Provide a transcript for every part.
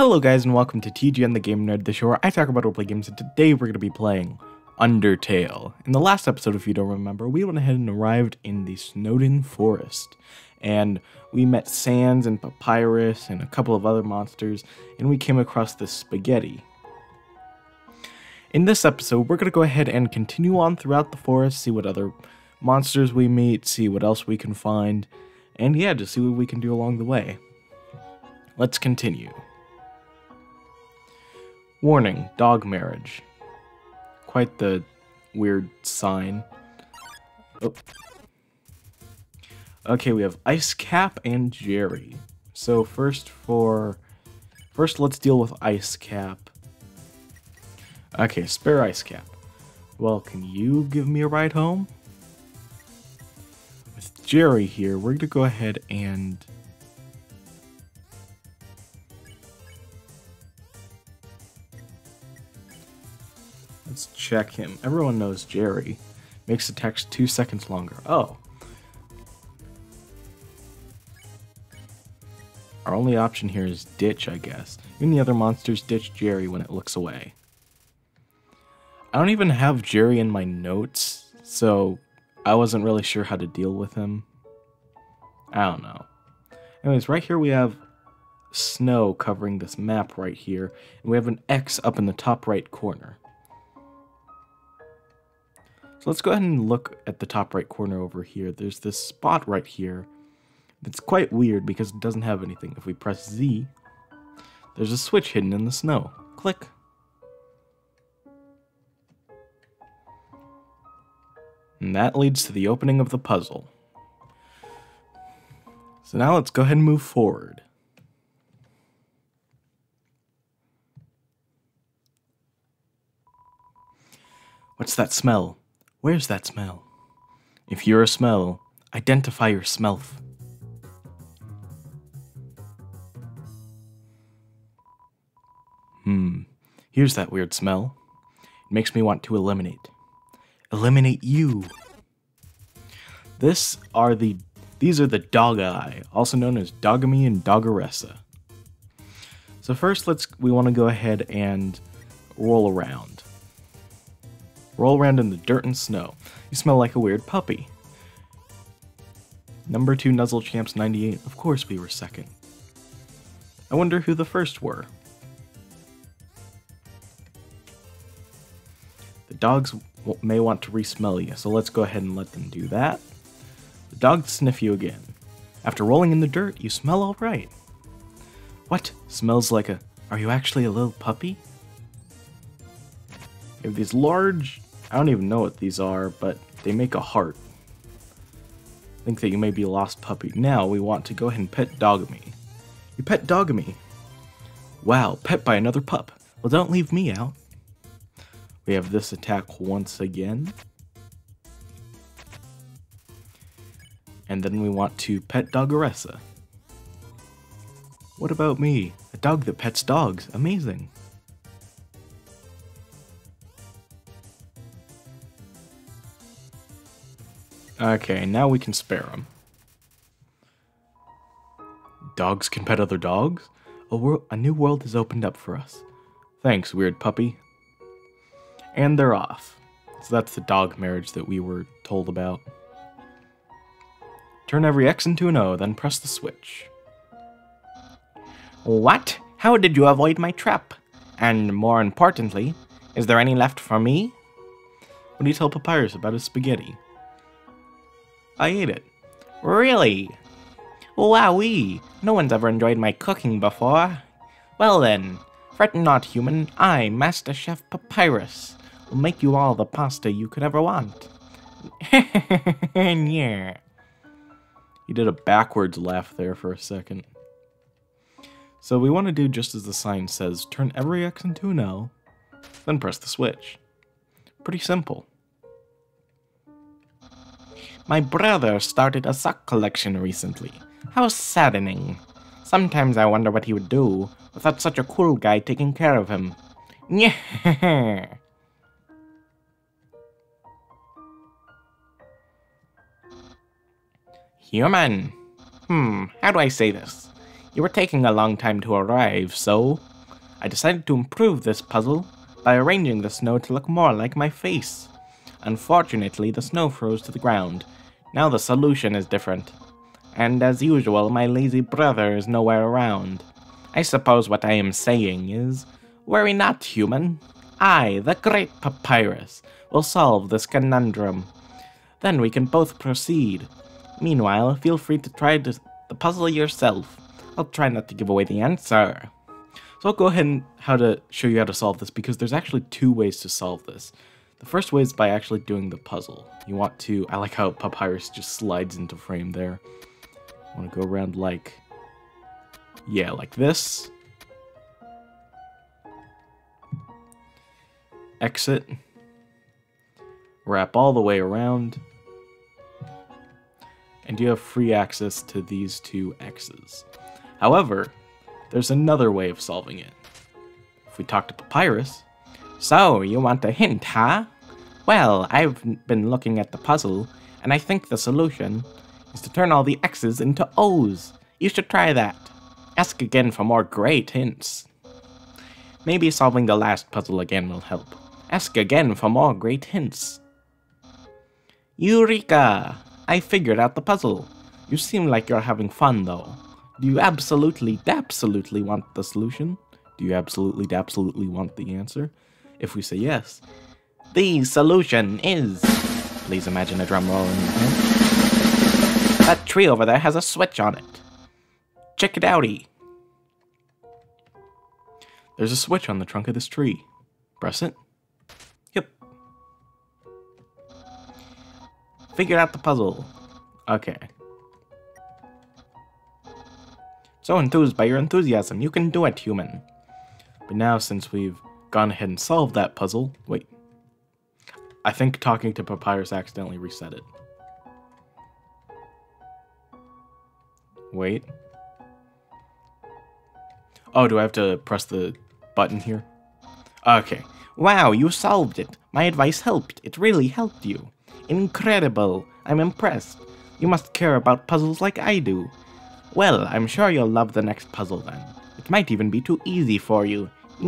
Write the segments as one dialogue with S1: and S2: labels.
S1: Hello guys and welcome to TGN the Game Nerd, the show where I talk about roleplay games and today we're going to be playing Undertale. In the last episode, if you don't remember, we went ahead and arrived in the Snowdin Forest and we met Sans and Papyrus and a couple of other monsters and we came across this spaghetti. In this episode, we're going to go ahead and continue on throughout the forest, see what other monsters we meet, see what else we can find, and yeah, just see what we can do along the way. Let's continue. Warning, dog marriage. Quite the weird sign. Oh. Okay, we have Ice Cap and Jerry. So first for... First let's deal with Ice Cap. Okay, spare Ice Cap. Well, can you give me a ride home? With Jerry here, we're gonna go ahead and... check him. Everyone knows Jerry. Makes the text two seconds longer. Oh. Our only option here is ditch, I guess. Even the other monsters ditch Jerry when it looks away. I don't even have Jerry in my notes, so I wasn't really sure how to deal with him. I don't know. Anyways, right here we have snow covering this map right here, and we have an X up in the top right corner. So let's go ahead and look at the top right corner over here. There's this spot right here that's quite weird because it doesn't have anything. If we press Z, there's a switch hidden in the snow. Click. And that leads to the opening of the puzzle. So now let's go ahead and move forward. What's that smell? Where's that smell? If you're a smell, identify your smelf. Hmm, here's that weird smell. It makes me want to eliminate. Eliminate you. This are the these are the Dogi, also known as Dogamy and Dogaressa. So first let's we want to go ahead and roll around. Roll around in the dirt and snow. You smell like a weird puppy. Number 2 Nuzzle Champs 98, of course we were second. I wonder who the first were. The dogs may want to re-smell you, so let's go ahead and let them do that. The dogs sniff you again. After rolling in the dirt, you smell alright. What? Smells like a... Are you actually a little puppy? You have these large I don't even know what these are, but they make a heart. Think that you may be a lost puppy. Now we want to go ahead and pet Dogamy. You pet Dogamy. Wow, pet by another pup. Well, don't leave me out. We have this attack once again. And then we want to pet Dogaressa. What about me? A dog that pets dogs. Amazing. Okay, now we can spare them. Dogs can pet other dogs? A, a new world has opened up for us. Thanks, weird puppy. And they're off. So that's the dog marriage that we were told about. Turn every X into an O, then press the switch.
S2: What? How did you avoid my trap? And more importantly, is there any left for me?
S1: What do you tell Papyrus about his spaghetti? I ate it.
S2: Really? Wowee! No one's ever enjoyed my cooking before. Well then, fret not, human. I, Master Chef Papyrus, will make you all the pasta you could ever want. yeah.
S1: He did a backwards laugh there for a second. So we want to do just as the sign says, turn every X into an L, then press the switch. Pretty simple.
S2: My brother started a sock collection recently. How saddening. Sometimes I wonder what he would do without such a cool guy taking care of him. Yeah. Human. Hmm, how do I say this? You were taking a long time to arrive, so I decided to improve this puzzle by arranging the snow to look more like my face. Unfortunately, the snow froze to the ground. Now the solution is different. And as usual, my lazy brother is nowhere around. I suppose what I am saying is, worry not, human. I, the great Papyrus, will solve this conundrum. Then we can both proceed. Meanwhile, feel free to try the puzzle yourself. I'll try not to give away the answer.
S1: So I'll go ahead and how to show you how to solve this because there's actually two ways to solve this. The first way is by actually doing the puzzle. You want to, I like how Papyrus just slides into frame there. Want to go around like, yeah, like this. Exit. Wrap all the way around and you have free access to these two X's. However, there's another way of solving it. If we talk to Papyrus,
S2: So, you want a hint, huh? Well, I've been looking at the puzzle, and I think the solution is to turn all the X's into O's. You should try that. Ask again for more great hints. Maybe solving the last puzzle again will help. Ask again for more great hints. Eureka! I figured out the puzzle. You seem like you're having fun, though. Do you absolutely, absolutely want the solution?
S1: Do you absolutely, absolutely want the answer? If we say yes,
S2: the solution is. Please imagine a drum roll in your head. That tree over there has a switch on it. Check it outie.
S1: There's a switch on the trunk of this tree. Press it. Yep.
S2: Figured out the puzzle.
S1: Okay.
S2: So enthused by your enthusiasm, you can do it, human.
S1: But now, since we've gone ahead and solved that puzzle... Wait. I think talking to Papyrus accidentally reset it. Wait. Oh, do I have to press the button here?
S2: Okay. Wow, you solved it. My advice helped. It really helped you. Incredible! I'm impressed. You must care about puzzles like I do. Well, I'm sure you'll love the next puzzle then. It might even be too easy for you.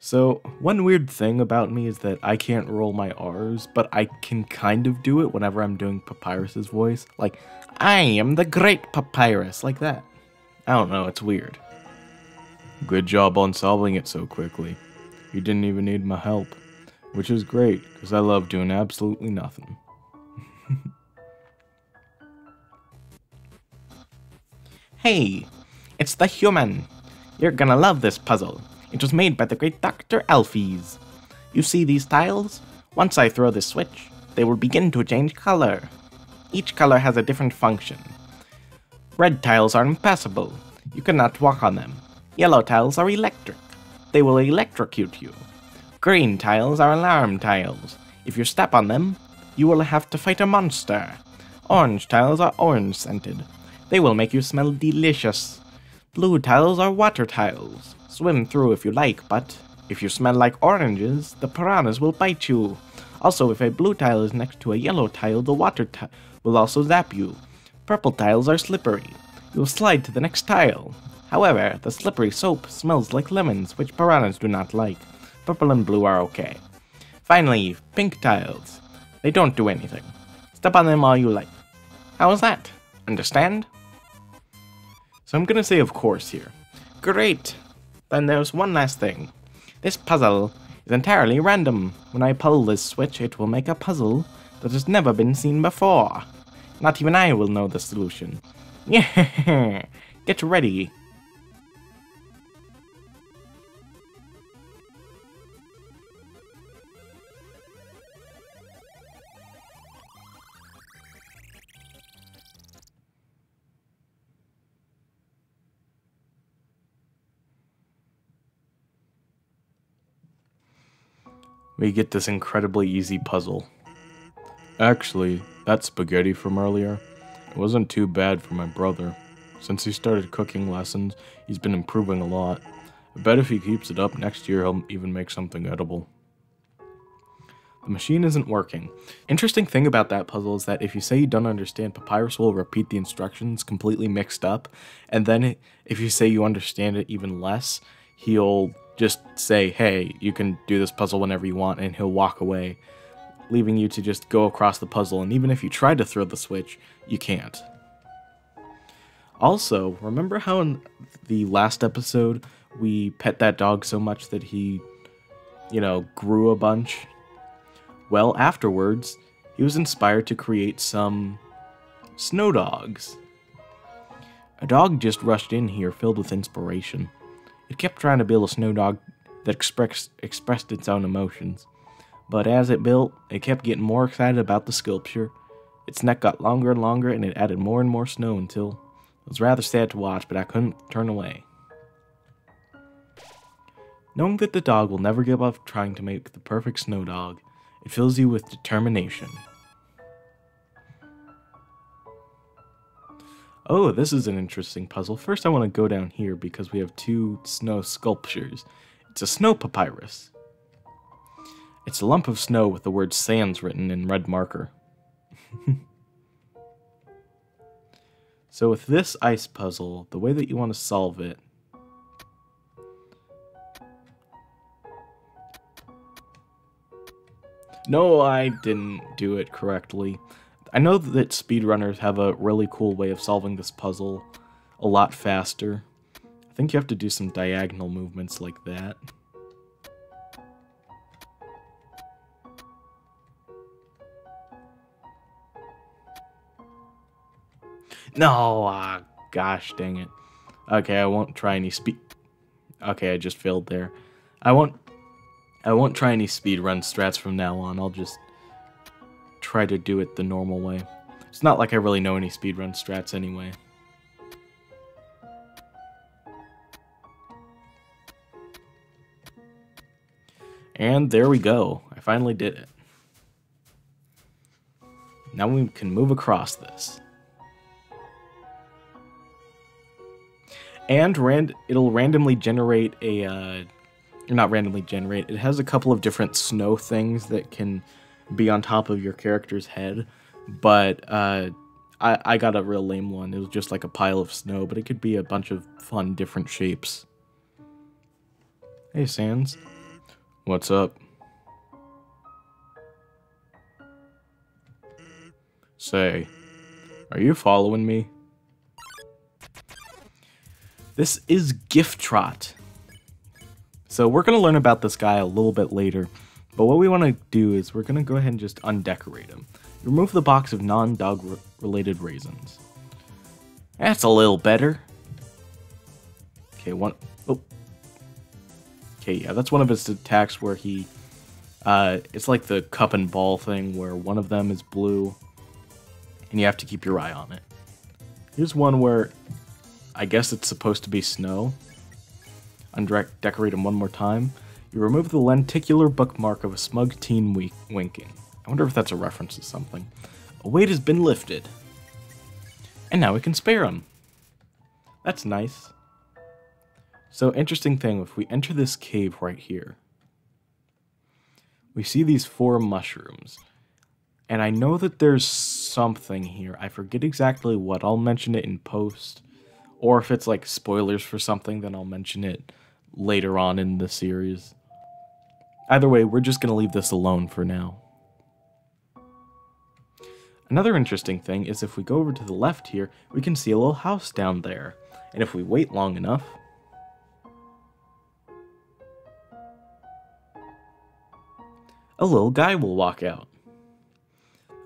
S1: so, one weird thing about me is that I can't roll my R's, but I can kind of do it whenever I'm doing Papyrus's voice. Like, I am the great Papyrus, like that. I don't know, it's weird. Good job on solving it so quickly. You didn't even need my help. Which is great, because I love doing absolutely nothing.
S2: hey, it's the human. You're gonna love this puzzle. It was made by the great Dr. Alphys. You see these tiles? Once I throw this switch, they will begin to change color. Each color has a different function. Red tiles are impassable. You cannot walk on them. Yellow tiles are electric. They will electrocute you. Green tiles are alarm tiles. If you step on them, you will have to fight a monster. Orange tiles are orange scented. They will make you smell delicious. Blue tiles are water tiles. Swim through if you like, but if you smell like oranges, the piranhas will bite you. Also, if a blue tile is next to a yellow tile, the water tile will also zap you. Purple tiles are slippery. You will slide to the next tile. However, the slippery soap smells like lemons, which piranhas do not like. Purple and blue are okay. Finally, pink tiles. They don't do anything. Step on them all you like. How is that? Understand? So I'm gonna say of course here. Great! Then there's one last thing. This puzzle is entirely random. When I pull this switch, it will make a puzzle that has never been seen before. Not even I will know the solution. Yeah, get ready. We get this incredibly easy puzzle. Actually, that spaghetti from earlier, it wasn't too bad for my brother. Since he started cooking lessons, he's been improving a lot. I bet if he keeps it up next year, he'll even make something edible.
S1: The machine isn't working. Interesting thing about that puzzle is that if you say you don't understand, Papyrus will repeat the instructions completely mixed up, and then if you say you understand it even less, he'll just say, hey, you can do this puzzle whenever you want, and he'll walk away, leaving you to just go across the puzzle, and even if you try to throw the switch, you can't. Also, remember how in the last episode we pet that dog so much that he, you know, grew a bunch? Well, afterwards, he was inspired to create some snow dogs. A dog just rushed in here filled with inspiration. It kept trying to build a snow dog that express, expressed its own emotions. But as it built, it kept getting more excited about the sculpture. Its neck got longer and longer, and it added more and more snow until it was rather sad to watch, but I couldn't turn away. Knowing that the dog will never give up trying to make the perfect snow dog, it fills you with determination. Oh, this is an interesting puzzle. First, I want to go down here because we have two snow sculptures. It's a snow papyrus. It's a lump of snow with the word sans written in red marker. so with this ice puzzle, the way that you want to solve it No, I didn't do it correctly. I know that speedrunners have a really cool way of solving this puzzle a lot faster. I think you have to do some diagonal movements like that. No, ah, gosh dang it. Okay, I won't try any speed. Okay, I just failed there. I won't I won't try any speedrun strats from now on. I'll just try to do it the normal way. It's not like I really know any speedrun strats anyway. And there we go. I finally did it. Now we can move across this. And rand it'll randomly generate a uh, not randomly generate. It has a couple of different snow things that can be on top of your character's head, but uh, I, I got a real lame one. It was just like a pile of snow, but it could be a bunch of fun different shapes. Hey, Sans. What's up? Say, are you following me? This is Gyftrot. So we're going to learn about this guy a little bit later, but what we want to do is we're going to go ahead and just undecorate him. Remove the box of non-dog related raisins. That's a little better. Okay, one. Oh. Okay, yeah, that's one of his attacks where he. Uh, it's like the cup and ball thing where one of them is blue, and you have to keep your eye on it. Here's one where I guess it's supposed to be snow, undecorate him one more time, you remove the lenticular bookmark of a smug teen winking. I wonder if that's a reference to something. A weight has been lifted. And now we can spare him. That's nice. So, interesting thing, if we enter this cave right here, we see these four mushrooms. And I know that there's something here. I forget exactly what. I'll mention it in post. Or if it's like spoilers for something, then I'll mention it later on in the series. Either way, we're just going to leave this alone for now. Another interesting thing is if we go over to the left here, we can see a little house down there. And if we wait long enough, a little guy will walk out.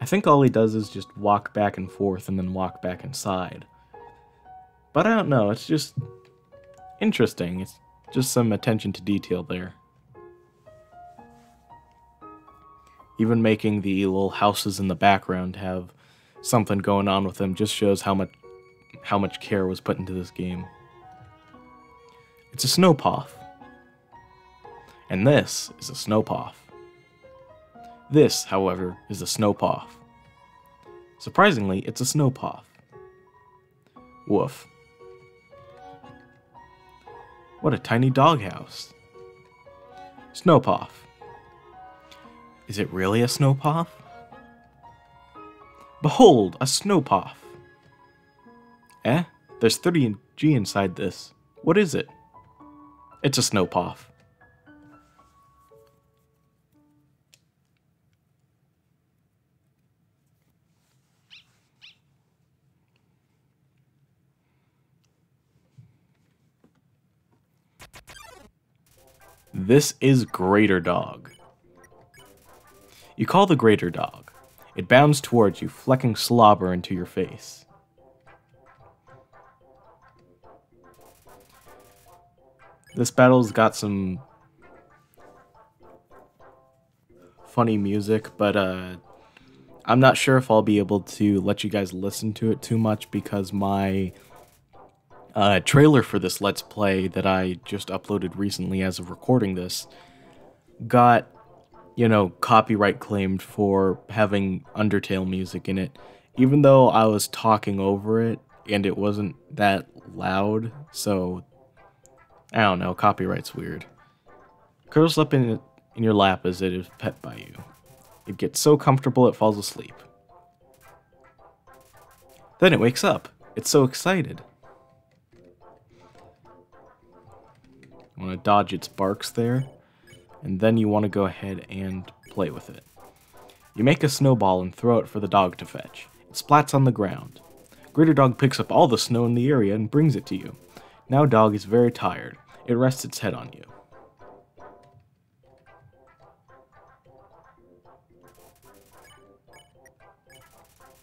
S1: I think all he does is just walk back and forth and then walk back inside. But I don't know, it's just interesting. It's just some attention to detail there. Even making the little houses in the background have something going on with them just shows how much how much care was put into this game. It's a snowpoff. And this is a snowpoff. This, however, is a snowpoff. Surprisingly, it's a snowpoff. Woof. What a tiny doghouse. Snowpoff. Is it really a snowpoff? Behold, a snowpoff. Eh? There's 30 G inside this. What is it? It's a snowpoff. This is Greater Dog. You call the Greater Dog. It bounds towards you, flecking slobber into your face. This battle's got some funny music, but uh, I'm not sure if I'll be able to let you guys listen to it too much because my uh, trailer for this Let's Play that I just uploaded recently as of recording this got, you know, copyright claimed for having Undertale music in it, even though I was talking over it and it wasn't that loud, so I don't know, copyright's weird. Curls up in, in your lap as it is pet by you. It gets so comfortable it falls asleep. Then it wakes up. It's so excited. Want to dodge its barks there, and then you want to go ahead and play with it. You make a snowball and throw it for the dog to fetch. It splats on the ground. Greater Dog picks up all the snow in the area and brings it to you. Now Dog is very tired. It rests its head on you.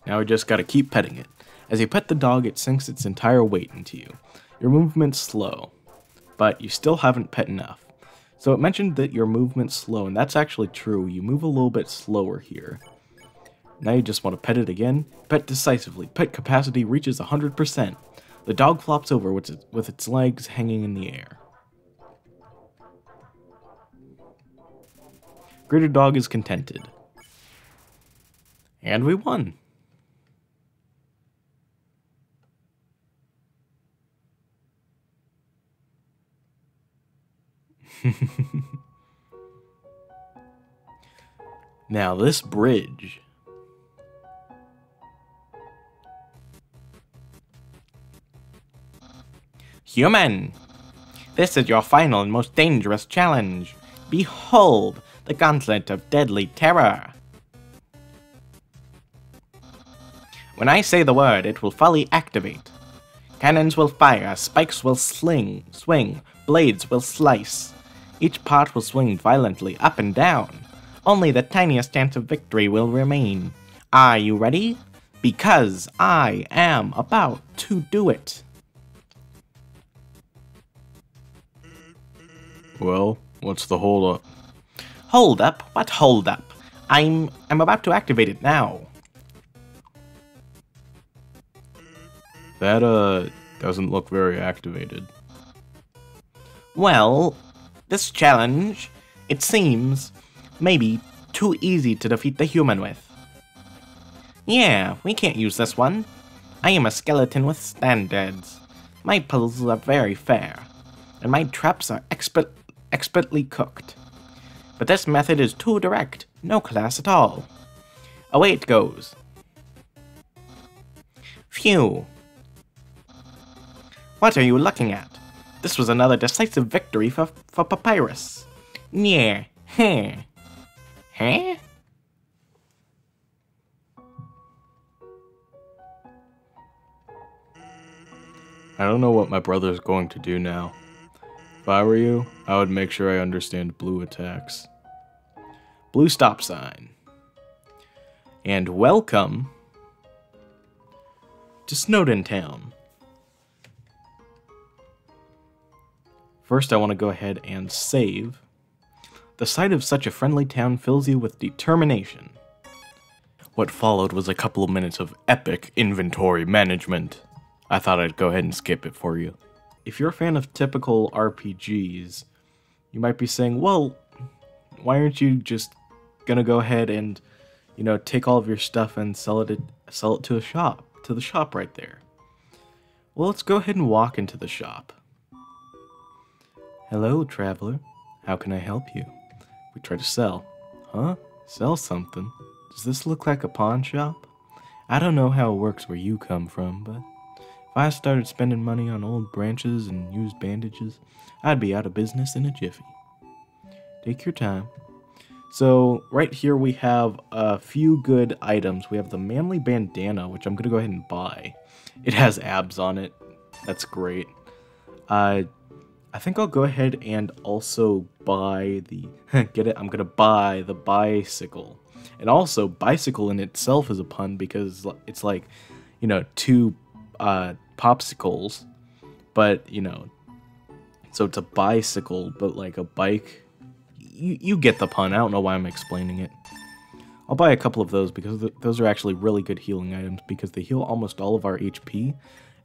S1: Now we just gotta keep petting it. As you pet the dog, it sinks its entire weight into you. Your movement's slow, but you still haven't pet enough. So it mentioned that your movement's slow, and that's actually true. You move a little bit slower here. Now you just want to pet it again. Pet decisively. Pet capacity reaches 100%. The dog flops over with its, with its legs hanging in the air. Greater Dog is contented. And we won. now, this bridge.
S2: Human! This is your final and most dangerous challenge. Behold, the gauntlet of deadly terror. When I say the word, it will fully activate. Cannons will fire, spikes will sling, swing, blades will slice. Each part will swing violently up and down. Only the tiniest chance of victory will remain. Are you ready? Because I am about to do it.
S1: Well, what's the hold up?
S2: Hold up? What hold up? I'm I'm about to activate it now.
S1: That uh doesn't look very activated.
S2: Well, this challenge, it seems, maybe too easy to defeat the human with. Yeah, we can't use this one. I am a skeleton with standards. My puzzles are very fair, and my traps are expert, expertly cooked. But this method is too direct, no class at all. Away it goes. Phew. What are you looking at? This was another decisive victory for, for Papyrus. Yeah, huh. Huh?
S1: I don't know what my brother's going to do now. If I were you, I would make sure I understand blue attacks.
S2: Blue stop sign. And welcome to Snowdin Town.
S1: First, I want to go ahead and save. The sight of such a friendly town fills you with determination. What followed was a couple of minutes of epic inventory management. I thought I'd go ahead and skip it for you. If you're a fan of typical RPGs, you might be saying, well, why aren't you just gonna go ahead and, you know, take all of your stuff and sell it, sell it to a shop, to the shop right there? Well, let's go ahead and walk into the shop. Hello, traveler. How can I help you? We try to sell. Huh? Sell something? Does this look like a pawn shop? I don't know how it works where you come from, but if I started spending money on old branches and used bandages, I'd be out of business in a jiffy. Take your time. So, right here we have a few good items. We have the manly bandana, which I'm going to go ahead and buy. It has abs on it. That's great. Uh, I think I'll go ahead and also buy the... get it? I'm to buy the bisicle. And also, bisicle in itself is a pun because it's like, you know, two uh, popsicles. But, you know, so it's a bisicle, but like a bike. You, you get the pun. I don't know why I'm explaining it. I'll buy a couple of those because th those are actually really good healing items because they heal almost all of our HP.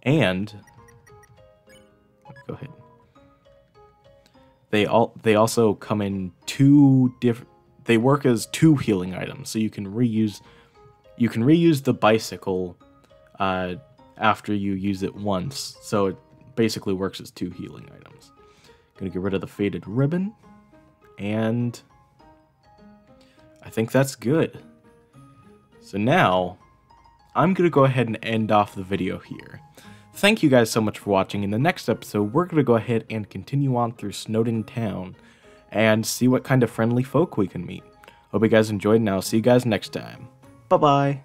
S1: And... Go ahead. They all they also come in two different they work as two healing items, so you can reuse you can reuse the bisicle uh, after you use it once. So it basically works as two healing items. Gonna get rid of the faded ribbon, and I think that's good. So now, I'm gonna go ahead and end off the video here. Thank you guys so much for watching. In the next episode, we're gonna go ahead and continue on through Snowdin Town and see what kind of friendly folk we can meet. Hope you guys enjoyed, and I'll see you guys next time. Bye bye.